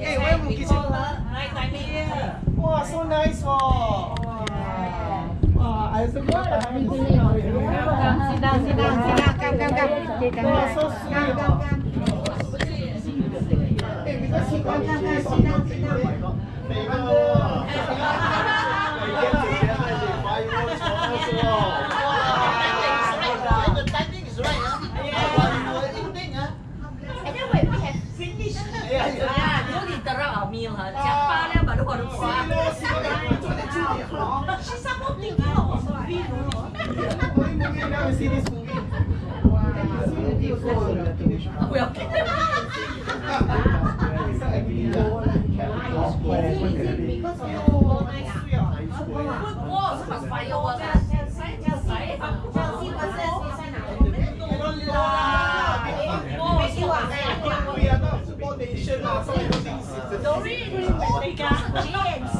Hey, where we get you? Nice, I mean. Yeah. Wow, so nice, oh. Sidang, sidang, sidang, meal ha. Siapa lah baru baru kuah. Never see this movie. We are kidding. Good wall, so must fireworks. We it.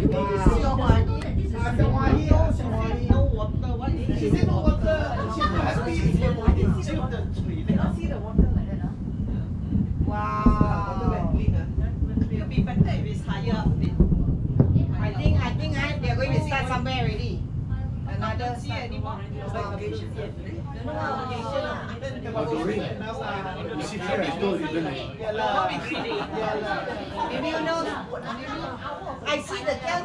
Thank you. Another start. Maybe you know, I see the tail